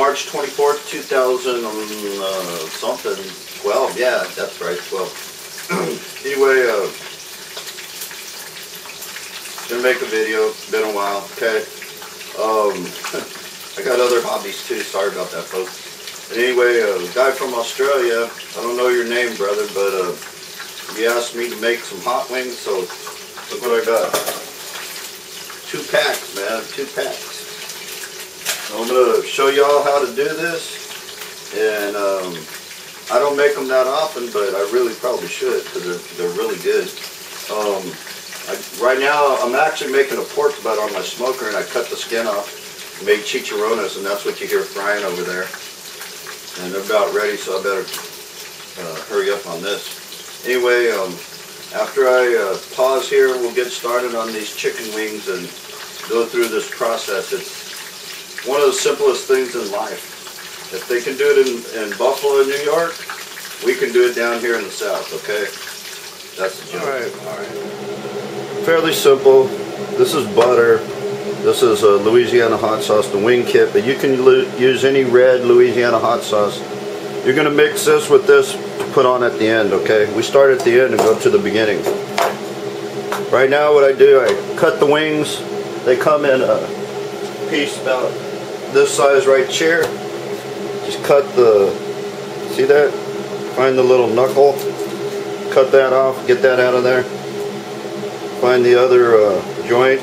March 24th, 2000 uh, something, 12, yeah, that's right, 12. anyway, uh, gonna make a video, been a while, okay. Um, I got other hobbies too, sorry about that folks. But anyway, a uh, guy from Australia, I don't know your name brother, but uh, he asked me to make some hot wings, so look what I got. Two packs, man, two packs. I'm going to show y'all how to do this. And um, I don't make them that often, but I really probably should because they're, they're really good. Um, I, right now, I'm actually making a pork butt on my smoker, and I cut the skin off, made chicharrones, and that's what you hear frying over there. And they're about ready, so I better uh, hurry up on this. Anyway, um, after I uh, pause here, we'll get started on these chicken wings and go through this process. It's one of the simplest things in life. If they can do it in, in Buffalo, New York, we can do it down here in the South, okay? That's the joke. All right, all right. Fairly simple. This is butter. This is a Louisiana hot sauce, the wing kit, but you can use any red Louisiana hot sauce. You're going to mix this with this to put on at the end, okay? We start at the end and go to the beginning. Right now what I do, I cut the wings. They come in a piece about this size right here. Just cut the, see that? Find the little knuckle, cut that off, get that out of there. Find the other uh, joint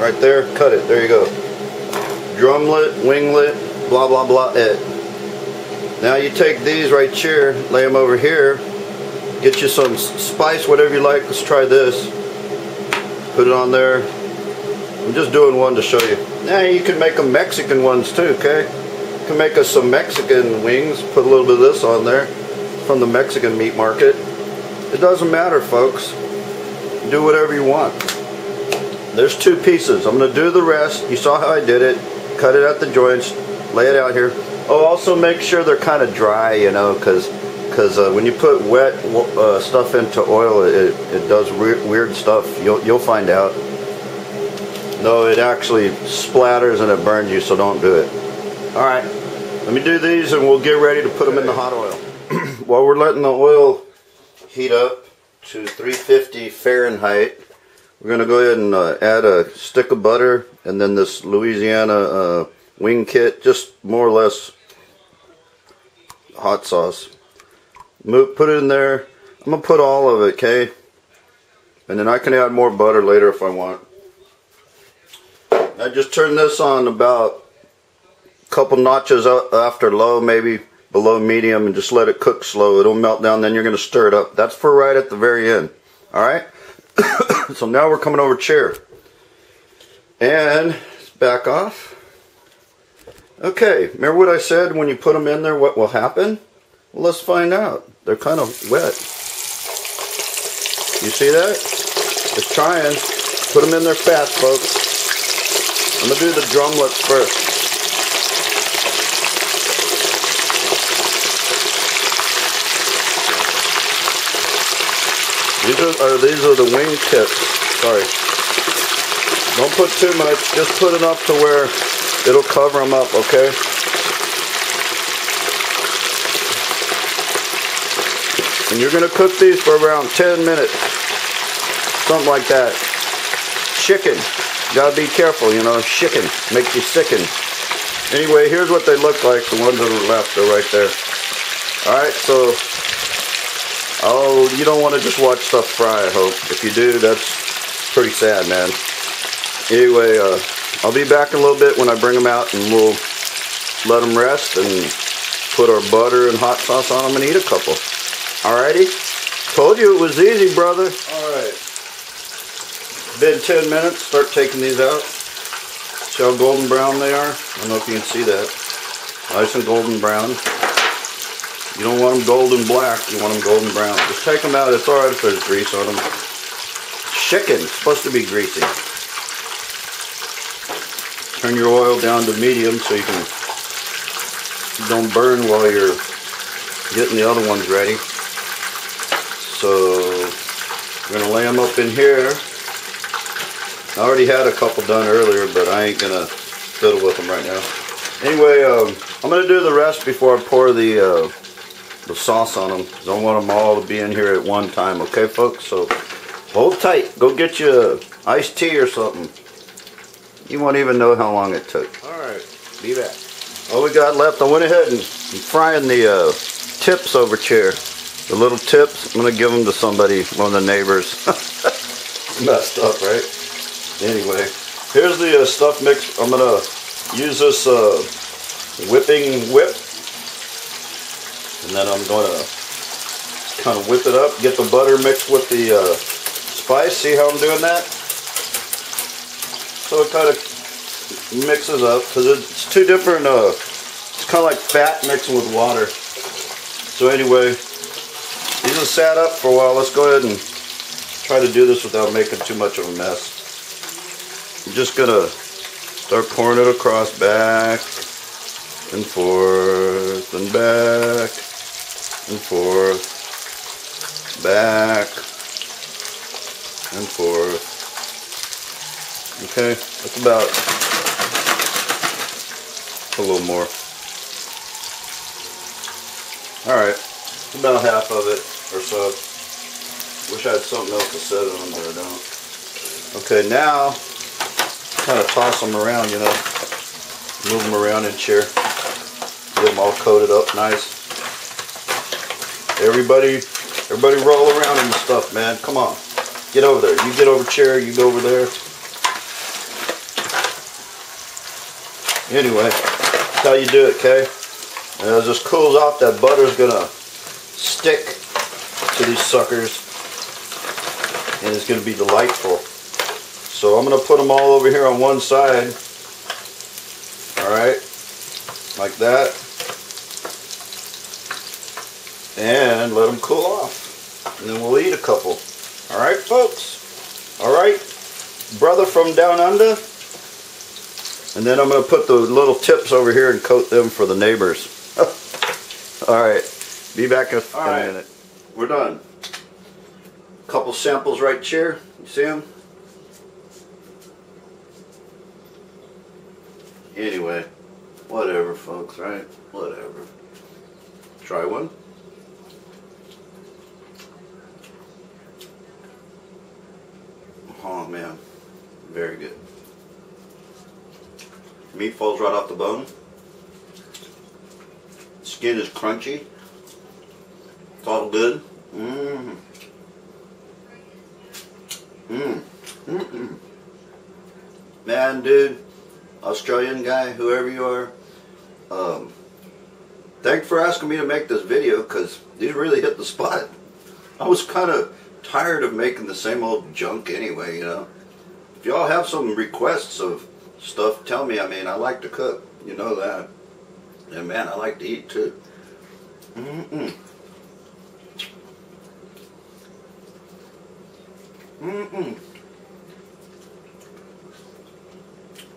right there, cut it, there you go. Drumlet, winglet, blah blah blah, it. Now you take these right here, lay them over here, get you some spice, whatever you like, let's try this. Put it on there, I'm just doing one to show you. Now you can make them Mexican ones too, okay? You can make us some Mexican wings, put a little bit of this on there from the Mexican meat market. It doesn't matter, folks. Do whatever you want. There's two pieces. I'm going to do the rest. You saw how I did it. Cut it at the joints. Lay it out here. Oh, also make sure they're kind of dry, you know, because because uh, when you put wet uh, stuff into oil, it, it does weird stuff. You'll, you'll find out. No, it actually splatters and it burns you, so don't do it. Alright, let me do these and we'll get ready to put them in the hot oil. While we're letting the oil heat up to 350 Fahrenheit, we're going to go ahead and uh, add a stick of butter and then this Louisiana uh, wing kit, just more or less hot sauce. Put it in there. I'm going to put all of it, okay? And then I can add more butter later if I want. I just turn this on about a couple notches after low, maybe below medium, and just let it cook slow. It'll melt down, then you're going to stir it up. That's for right at the very end. Alright? so now we're coming over chair. And back off. Okay, remember what I said when you put them in there, what will happen? Well, let's find out. They're kind of wet. You see that? It's trying. Put them in there fast, folks. I'm going to do the drumlets first. These are, or these are the wing tips. Sorry. Don't put too much. Just put enough to where it'll cover them up, okay? And you're going to cook these for around 10 minutes. Something like that. Chicken. Gotta be careful, you know, chicken makes you sicken. Anyway, here's what they look like, the ones that are left are right there. Alright, so, oh, you don't want to just watch stuff fry, I hope. If you do, that's pretty sad, man. Anyway, uh, I'll be back in a little bit when I bring them out and we'll let them rest and put our butter and hot sauce on them and eat a couple. Alrighty? Told you it was easy, brother. Alright. Been 10 minutes, start taking these out. See how golden brown they are? I don't know if you can see that. Nice and golden brown. You don't want them golden black, you want them golden brown. Just take them out, it's alright if there's grease on them. Chicken, supposed to be greasy. Turn your oil down to medium so you can don't burn while you're getting the other ones ready. So we're going to lay them up in here. I already had a couple done earlier, but I ain't gonna fiddle with them right now. Anyway, um, I'm gonna do the rest before I pour the uh, the sauce on them. I want them all to be in here at one time. Okay, folks. So hold tight. Go get you iced tea or something. You won't even know how long it took. All right, be back. All we got left, I went ahead and I'm frying the uh, tips over here. The little tips, I'm gonna give them to somebody, one of the neighbors. Messed up, right? Anyway, here's the uh, stuff mix. I'm gonna use this uh, whipping whip, and then I'm gonna kind of whip it up, get the butter mixed with the uh, spice. See how I'm doing that? So it kind of mixes up because it's two different. Uh, it's kind of like fat mixing with water. So anyway, these are sat up for a while. Let's go ahead and try to do this without making too much of a mess. I'm just gonna start pouring it across back and forth and back and forth, back and forth. Okay, that's about a little more. Alright, about half of it or so. Wish I had something else to set it on, but I don't. Okay, now, kind of toss them around, you know. Move them around in chair. Get them all coated up nice. Everybody, everybody roll around in the stuff, man. Come on. Get over there. You get over chair, you go over there. Anyway, that's how you do it, okay? And as this cools off, that butter's gonna stick to these suckers and it's gonna be delightful. So I'm gonna put them all over here on one side. All right, like that. And let them cool off. And then we'll eat a couple. All right, folks. All right, brother from down under. And then I'm going to put the little tips over here and coat them for the neighbors. All right. Be back in, in a minute. We're done. Couple samples right here. You see them? Anyway, whatever, folks, right? Whatever. Try one. Oh, man. Very good. Meat falls right off the bone. Skin is crunchy. It's all good. Mmm. Mmm. Mm -mm. Man, dude, Australian guy, whoever you are, um, thanks for asking me to make this video because these really hit the spot. I was kind of tired of making the same old junk anyway, you know. If y'all have some requests of stuff, tell me. I mean, I like to cook. You know that. And man, I like to eat too. Mm-mm. Mm-mm.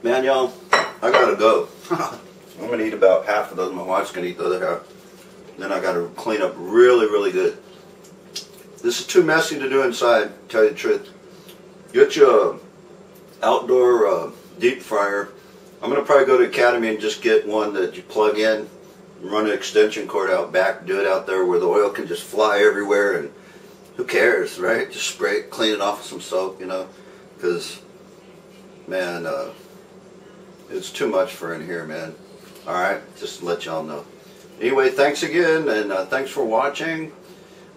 Man, y'all, I gotta go. I'm gonna eat about half of those. My wife's gonna eat the other half. Then I gotta clean up really, really good. This is too messy to do inside, tell you the truth. Get your outdoor uh, deep fryer. I'm to probably go to the Academy and just get one that you plug in, run an extension cord out back, do it out there where the oil can just fly everywhere and who cares, right? Just spray it, clean it off with some soap, you know, because, man, uh, it's too much for in here, man. All right, just to let y'all know. Anyway, thanks again, and uh, thanks for watching.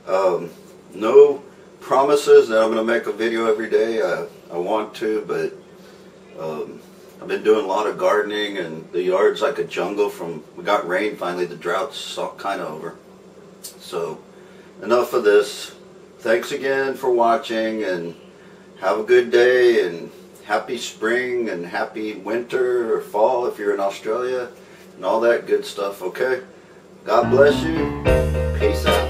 Um, no promises that I'm going to make a video every day. I, I want to, but um, I've been doing a lot of gardening and the yard's like a jungle from, we got rain finally, the drought's kind of over. So, enough of this. Thanks again for watching and have a good day and happy spring and happy winter or fall if you're in Australia and all that good stuff, okay? God bless you. Peace out.